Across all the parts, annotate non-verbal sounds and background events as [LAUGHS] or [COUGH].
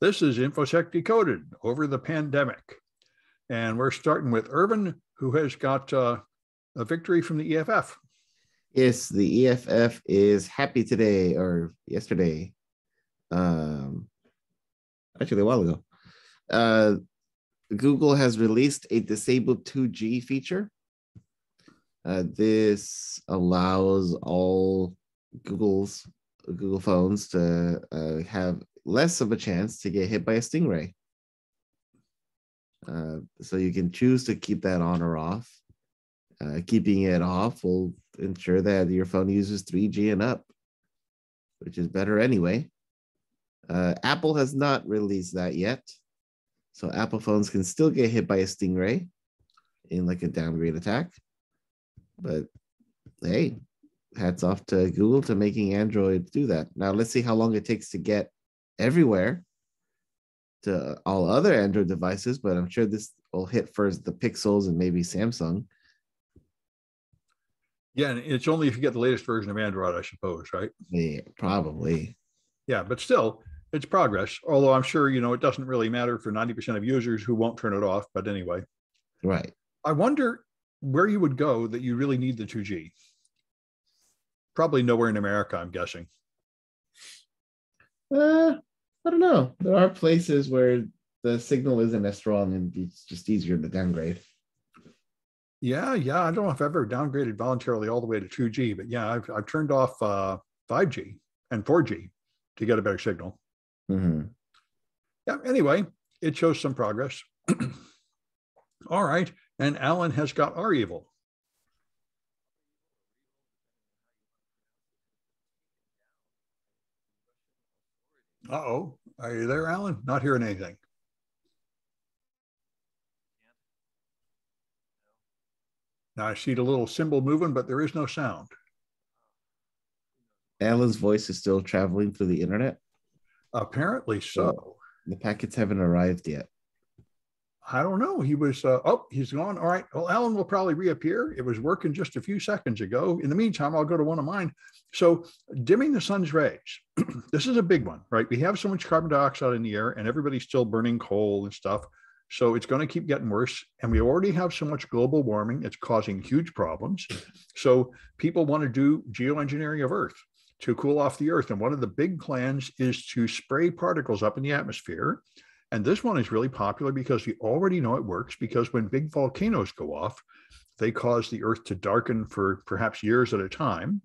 This is InfoSec Decoded over the pandemic. And we're starting with Irvin, who has got uh, a victory from the EFF. Yes, the EFF is happy today or yesterday. Um, actually, a while ago. Uh, Google has released a disabled 2G feature. Uh, this allows all Google's Google phones to uh, have less of a chance to get hit by a stingray. Uh, so you can choose to keep that on or off. Uh, keeping it off will ensure that your phone uses 3G and up, which is better anyway. Uh, Apple has not released that yet. So Apple phones can still get hit by a stingray in like a downgrade attack. But hey, hats off to Google to making Android do that. Now let's see how long it takes to get everywhere to all other Android devices, but I'm sure this will hit first the Pixels and maybe Samsung. Yeah, and it's only if you get the latest version of Android, I suppose, right? Yeah, probably. Yeah, but still, it's progress. Although I'm sure you know it doesn't really matter for 90% of users who won't turn it off. But anyway, right. I wonder where you would go that you really need the 2G. Probably nowhere in America, I'm guessing. Uh, I don't know. There are places where the signal isn't as strong and it's just easier to downgrade. Yeah, yeah. I don't know if I've ever downgraded voluntarily all the way to 2G, but yeah, I've, I've turned off uh, 5G and 4G to get a better signal. Mm-hmm. Yeah, anyway, it shows some progress. [CLEARS THROAT] all right. And Alan has got our Uh oh. Are you there, Alan? Not hearing anything. Now I see the little symbol moving, but there is no sound. Alan's voice is still traveling through the internet. Apparently so. The packets haven't arrived yet. I don't know. He was, uh, oh, he's gone. All right. Well, Alan will probably reappear. It was working just a few seconds ago. In the meantime, I'll go to one of mine. So, dimming the sun's rays. [CLEARS THROAT] this is a big one, right? We have so much carbon dioxide in the air, and everybody's still burning coal and stuff. So, it's going to keep getting worse. And we already have so much global warming, it's causing huge problems. So, people want to do geoengineering of Earth to cool off the Earth. And one of the big plans is to spray particles up in the atmosphere and this one is really popular because we already know it works because when big volcanoes go off, they cause the earth to darken for perhaps years at a time.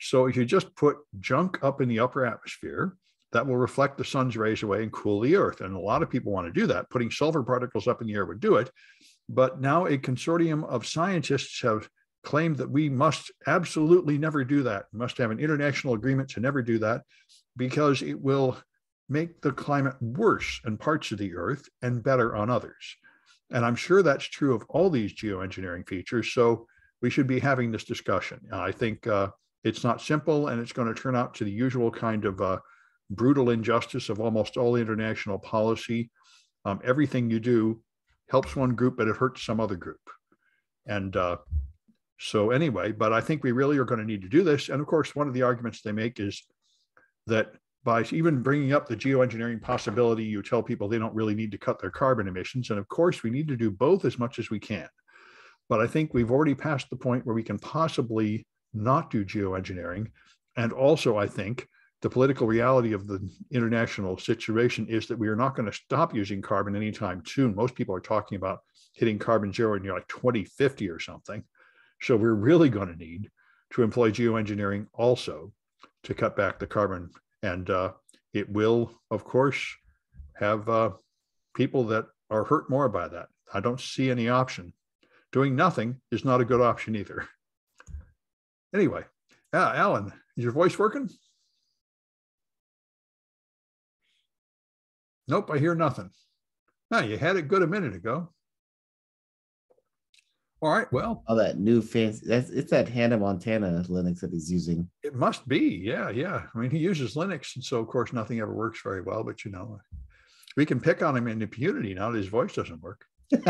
So if you just put junk up in the upper atmosphere, that will reflect the sun's rays away and cool the earth. And a lot of people want to do that. Putting sulfur particles up in the air would do it. But now a consortium of scientists have claimed that we must absolutely never do that. We must have an international agreement to never do that because it will make the climate worse in parts of the earth and better on others. And I'm sure that's true of all these geoengineering features. So we should be having this discussion. I think uh, it's not simple and it's going to turn out to the usual kind of uh, brutal injustice of almost all international policy. Um, everything you do helps one group, but it hurts some other group. And uh, so, anyway, but I think we really are going to need to do this. And of course, one of the arguments they make is that by even bringing up the geoengineering possibility, you tell people they don't really need to cut their carbon emissions. And of course, we need to do both as much as we can. But I think we've already passed the point where we can possibly not do geoengineering. And also, I think the political reality of the international situation is that we are not going to stop using carbon anytime soon. Most people are talking about hitting carbon zero in like 2050 or something. So we're really going to need to employ geoengineering also to cut back the carbon and uh, it will, of course, have uh, people that are hurt more by that. I don't see any option. Doing nothing is not a good option either. Anyway, yeah, Alan, is your voice working? Nope, I hear nothing. Now, you had it good a minute ago. All right. Well, all that new fancy that's it's that Hannah Montana Linux that he's using. It must be. Yeah. Yeah. I mean, he uses Linux. And so, of course, nothing ever works very well. But, you know, we can pick on him in impunity now that his voice doesn't work. [LAUGHS]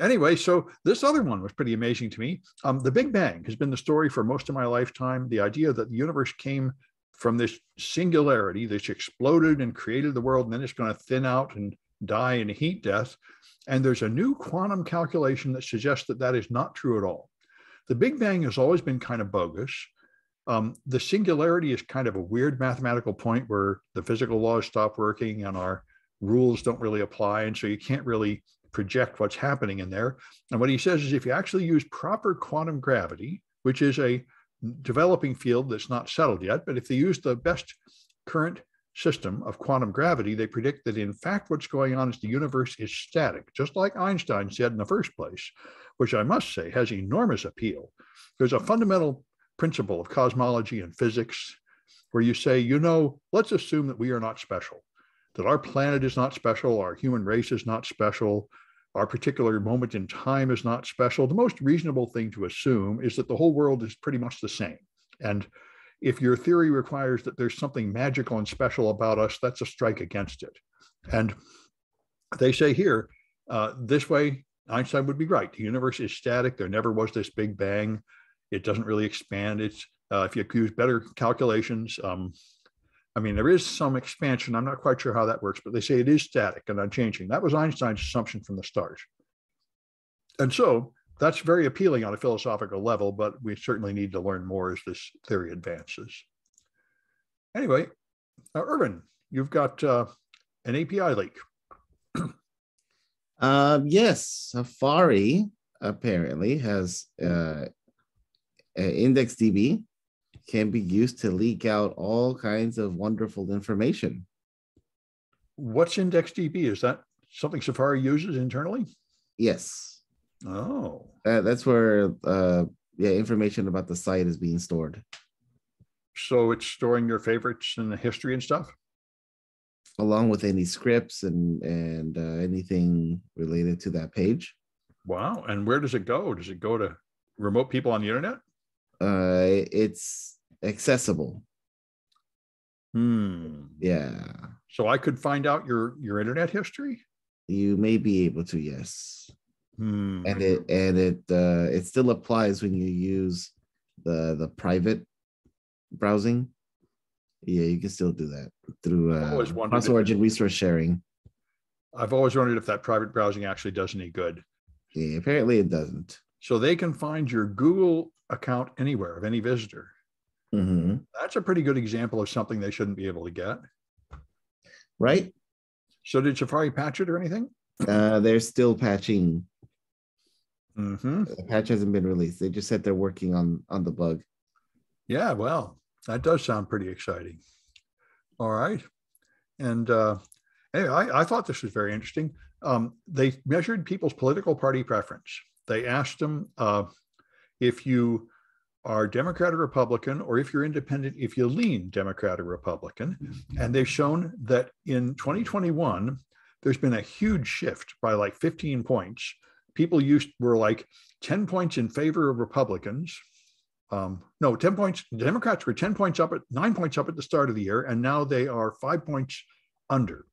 anyway, so this other one was pretty amazing to me. Um, the Big Bang has been the story for most of my lifetime. The idea that the universe came from this singularity, this exploded and created the world, and then it's going to thin out and die in heat death. And there's a new quantum calculation that suggests that that is not true at all. The Big Bang has always been kind of bogus. Um, the singularity is kind of a weird mathematical point where the physical laws stop working and our rules don't really apply. And so you can't really project what's happening in there. And what he says is if you actually use proper quantum gravity, which is a developing field that's not settled yet, but if they use the best current system of quantum gravity, they predict that in fact what's going on is the universe is static, just like Einstein said in the first place, which I must say has enormous appeal. There's a fundamental principle of cosmology and physics where you say, you know, let's assume that we are not special, that our planet is not special, our human race is not special, our particular moment in time is not special. The most reasonable thing to assume is that the whole world is pretty much the same. And if your theory requires that there's something magical and special about us, that's a strike against it. And they say here, uh, this way, Einstein would be right. The universe is static. There never was this big bang. It doesn't really expand. It's uh, if you use better calculations. Um, I mean, there is some expansion. I'm not quite sure how that works, but they say it is static and unchanging. That was Einstein's assumption from the start. And so that's very appealing on a philosophical level, but we certainly need to learn more as this theory advances. Anyway, uh, Irvin, you've got uh, an API leak. [CLEARS THROAT] um, yes, Safari apparently has uh, IndexedDB can be used to leak out all kinds of wonderful information. What's IndexedDB? Is that something Safari uses internally? Yes. Oh. Uh, that's where uh, yeah, information about the site is being stored. So it's storing your favorites and the history and stuff? Along with any scripts and and uh, anything related to that page. Wow. And where does it go? Does it go to remote people on the internet? Uh, it's accessible. Hmm. Yeah. So I could find out your your internet history. You may be able to, yes. Hmm. And it and it uh, it still applies when you use the the private browsing. Yeah, you can still do that through uh, cross origin resource sharing. I've always wondered if that private browsing actually does any good. Yeah, apparently it doesn't. So they can find your Google account anywhere of any visitor. Mm-hmm. That's a pretty good example of something they shouldn't be able to get. Right. So did Safari patch it or anything? Uh, they're still patching. Mm-hmm. The patch hasn't been released. They just said they're working on on the bug. Yeah, well, that does sound pretty exciting. All right. And uh, anyway, I, I thought this was very interesting. Um, they measured people's political party preference. They asked them uh, if you are Democrat or Republican, or if you're independent, if you lean Democrat or Republican. And they've shown that in 2021, there's been a huge shift by like 15 points. People used were like 10 points in favor of Republicans. Um, no, 10 points. Democrats were 10 points up at nine points up at the start of the year, and now they are five points under,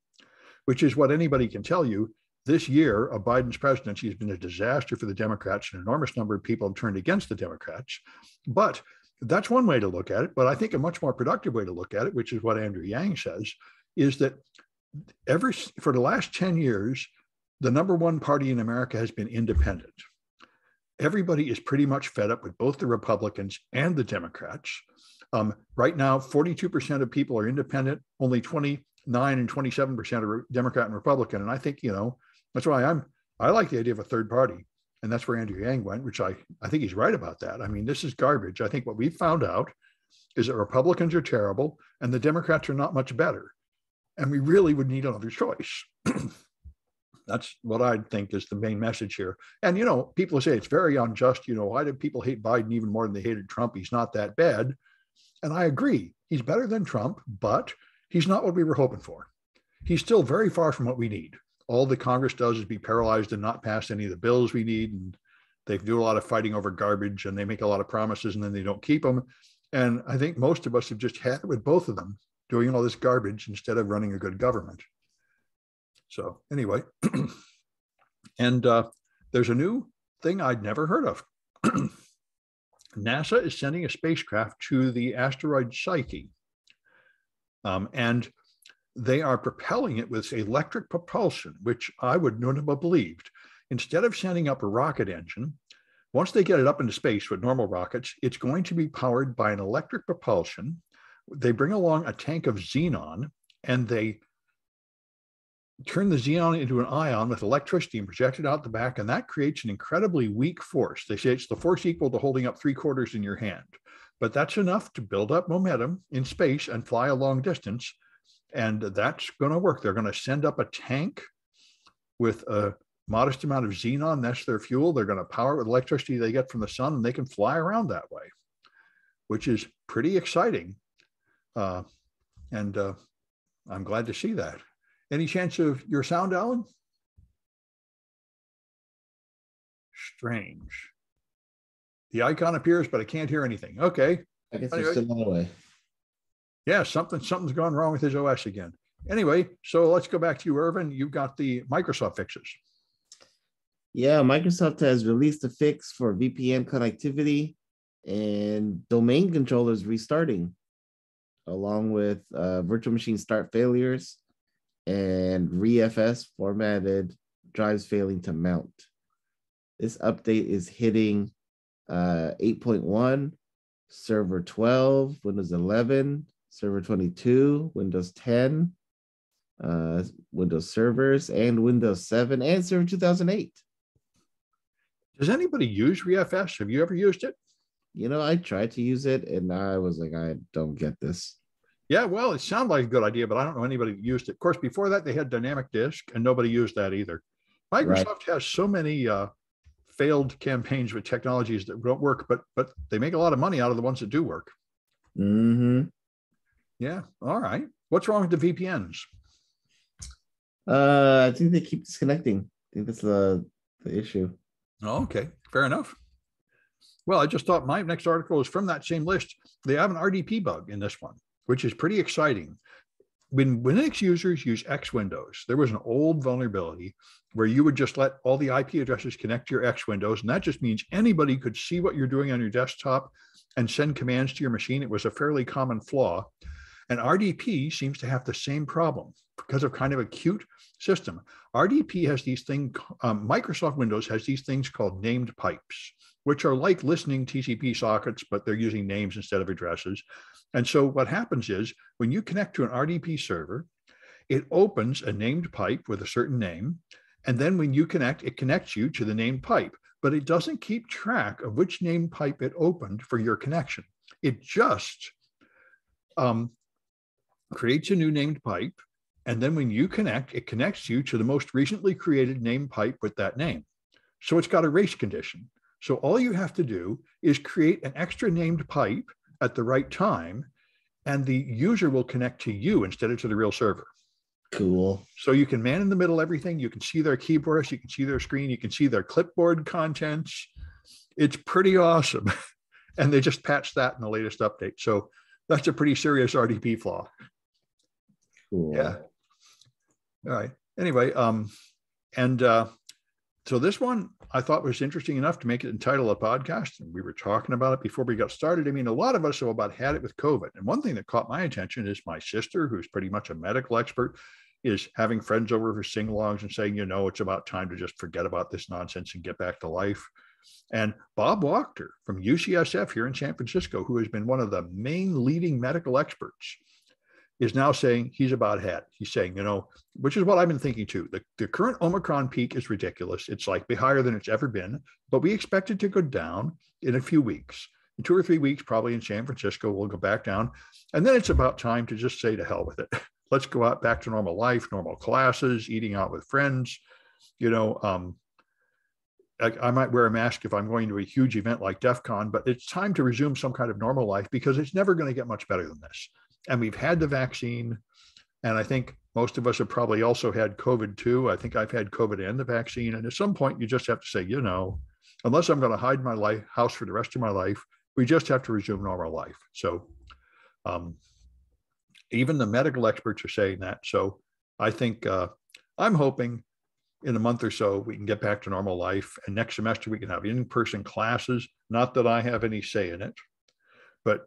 which is what anybody can tell you this year of Biden's presidency has been a disaster for the Democrats. An enormous number of people have turned against the Democrats. But that's one way to look at it. But I think a much more productive way to look at it, which is what Andrew Yang says, is that every for the last 10 years, the number one party in America has been independent. Everybody is pretty much fed up with both the Republicans and the Democrats. Um, right now, 42% of people are independent, only 29 and 27% are Democrat and Republican. And I think, you know, that's why I'm I like the idea of a third party. And that's where Andrew Yang went, which I, I think he's right about that. I mean, this is garbage. I think what we found out is that Republicans are terrible and the Democrats are not much better. And we really would need another choice. [CLEARS THROAT] that's what I think is the main message here. And, you know, people say it's very unjust. You know, why do people hate Biden even more than they hated Trump? He's not that bad. And I agree. He's better than Trump, but he's not what we were hoping for. He's still very far from what we need all the Congress does is be paralyzed and not pass any of the bills we need. And they do a lot of fighting over garbage and they make a lot of promises and then they don't keep them. And I think most of us have just had it with both of them doing all this garbage instead of running a good government. So, anyway, [CLEARS THROAT] and uh, there's a new thing I'd never heard of. [CLEARS THROAT] NASA is sending a spacecraft to the asteroid Psyche. Um, and they are propelling it with electric propulsion, which I would not have believed. Instead of sending up a rocket engine, once they get it up into space with normal rockets, it's going to be powered by an electric propulsion. They bring along a tank of xenon and they turn the xenon into an ion with electricity and project it out the back, and that creates an incredibly weak force. They say it's the force equal to holding up three quarters in your hand, but that's enough to build up momentum in space and fly a long distance. And that's going to work. They're going to send up a tank with a modest amount of xenon. That's their fuel. They're going to power it with electricity they get from the sun, and they can fly around that way, which is pretty exciting. Uh, and uh, I'm glad to see that. Any chance of your sound, Alan? Strange. The icon appears, but I can't hear anything. Okay. I guess anyway. still on the way. Yeah, something something's gone wrong with his OS again. Anyway, so let's go back to you, Irvin. You've got the Microsoft fixes. Yeah, Microsoft has released a fix for VPN connectivity and domain controllers restarting, along with uh, virtual machine start failures and ReFS formatted drives failing to mount. This update is hitting uh, 8.1, server 12, Windows 11, server 22, Windows 10, uh, Windows servers, and Windows 7, and server 2008. Does anybody use ReFS? Have you ever used it? You know, I tried to use it and I was like, I don't get this. Yeah, well, it sounded like a good idea, but I don't know anybody that used it. Of course, before that, they had dynamic disk, and nobody used that either. Microsoft right. has so many uh, failed campaigns with technologies that don't work, but but they make a lot of money out of the ones that do work. Hmm. Yeah. All right. What's wrong with the VPNs? Uh, I think they keep disconnecting. I think that's the the issue. Oh, okay. Fair enough. Well, I just thought my next article was from that same list. They have an RDP bug in this one which is pretty exciting. When Linux users use X Windows, there was an old vulnerability where you would just let all the IP addresses connect to your X Windows. And that just means anybody could see what you're doing on your desktop and send commands to your machine. It was a fairly common flaw. And RDP seems to have the same problem because of kind of a cute system. RDP has these things, um, Microsoft Windows has these things called named pipes, which are like listening TCP sockets, but they're using names instead of addresses. And so what happens is when you connect to an RDP server, it opens a named pipe with a certain name. And then when you connect, it connects you to the named pipe, but it doesn't keep track of which named pipe it opened for your connection. It just um, creates a new named pipe. And then when you connect, it connects you to the most recently created named pipe with that name. So it's got a race condition. So all you have to do is create an extra named pipe at the right time, and the user will connect to you instead of to the real server. Cool. So you can man in the middle everything. You can see their keyboards, you can see their screen, you can see their clipboard contents. It's pretty awesome. [LAUGHS] and they just patched that in the latest update. So that's a pretty serious RDP flaw. Cool. Yeah. All right. Anyway, um, and uh, so this one I thought was interesting enough to make it entitle a podcast. And we were talking about it before we got started. I mean, a lot of us have about had it with COVID. And one thing that caught my attention is my sister, who's pretty much a medical expert, is having friends over for sing-alongs and saying, you know, it's about time to just forget about this nonsense and get back to life. And Bob Wachter from UCSF here in San Francisco, who has been one of the main leading medical experts is now saying he's about had. He's saying, you know, which is what I've been thinking too. The, the current Omicron peak is ridiculous. It's like be higher than it's ever been, but we expect it to go down in a few weeks. In two or three weeks, probably in San Francisco, we'll go back down. And then it's about time to just say to hell with it. [LAUGHS] Let's go out back to normal life, normal classes, eating out with friends. You know, um, I, I might wear a mask if I'm going to a huge event like DEF CON, but it's time to resume some kind of normal life because it's never going to get much better than this and we've had the vaccine. And I think most of us have probably also had COVID too. I think I've had COVID and the vaccine. And at some point, you just have to say, you know, unless I'm going to hide my life, house for the rest of my life, we just have to resume normal life. So, um, even the medical experts are saying that. So, I think uh, I'm hoping in a month or so we can get back to normal life, and next semester we can have in-person classes. Not that I have any say in it, but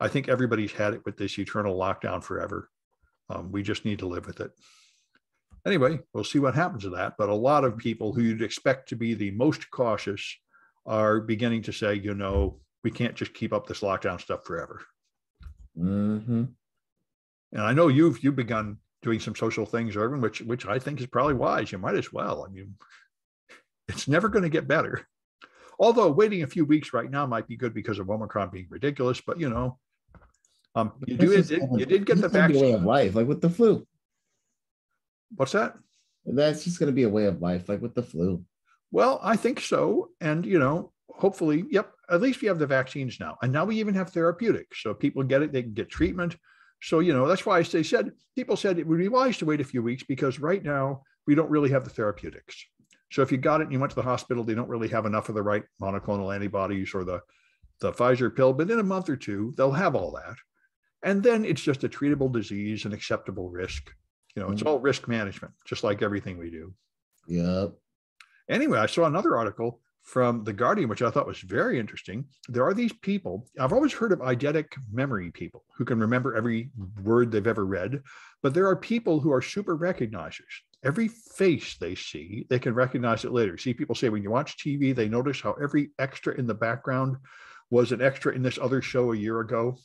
I think everybody's had it with this eternal lockdown forever. Um, we just need to live with it. Anyway, we'll see what happens to that. But a lot of people who you'd expect to be the most cautious are beginning to say, you know, we can't just keep up this lockdown stuff forever. Mm-hmm. And I know you've you've begun doing some social things, Irvin, which which I think is probably wise. You might as well. I mean, [LAUGHS] it's never going to get better. Although waiting a few weeks right now might be good because of Omicron being ridiculous, but you know, um, you do it, you did get the vaccine. way of life, like with the flu. What's that? That's just going to be a way of life, like with the flu. Well, I think so, and you know, hopefully, yep. At least we have the vaccines now, and now we even have therapeutics, so people get it, they can get treatment. So you know, that's why they said people said it would be wise to wait a few weeks because right now we don't really have the therapeutics. So if you got it and you went to the hospital, they don't really have enough of the right monoclonal antibodies or the the Pfizer pill, but in a month or two, they'll have all that. And then it's just a treatable disease, an acceptable risk. You know, it's mm. all risk management, just like everything we do. Yep. Anyway, I saw another article from The Guardian, which I thought was very interesting. There are these people, I've always heard of eidetic memory people who can remember every word they've ever read, but there are people who are super recognizers. Every face they see, they can recognize it later. See, people say when you watch TV, they notice how every extra in the background was an extra in this other show a year ago.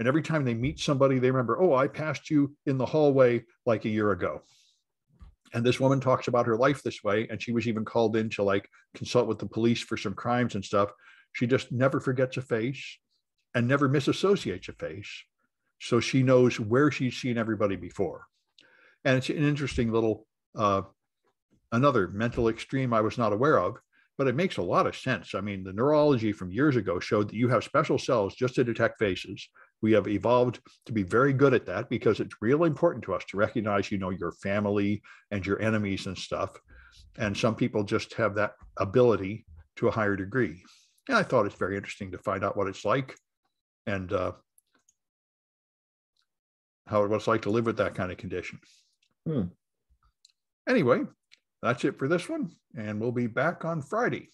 And every time they meet somebody, they remember, oh, I passed you in the hallway like a year ago. And this woman talks about her life this way and she was even called in to like consult with the police for some crimes and stuff. She just never forgets a face and never misassociates a face so she knows where she's seen everybody before. And it's an interesting little uh, another mental extreme i was not aware of but it makes a lot of sense. I mean the neurology from years ago showed that you have special cells just to detect faces we have evolved to be very good at that because it's really important to us to recognize you know your family and your enemies and stuff. And some people just have that ability to a higher degree. And i thought it's very interesting to find out what it's like and uh, how what it's like to live with that kind of condition. Hmm. anyway that's it for this one and we'll be back on friday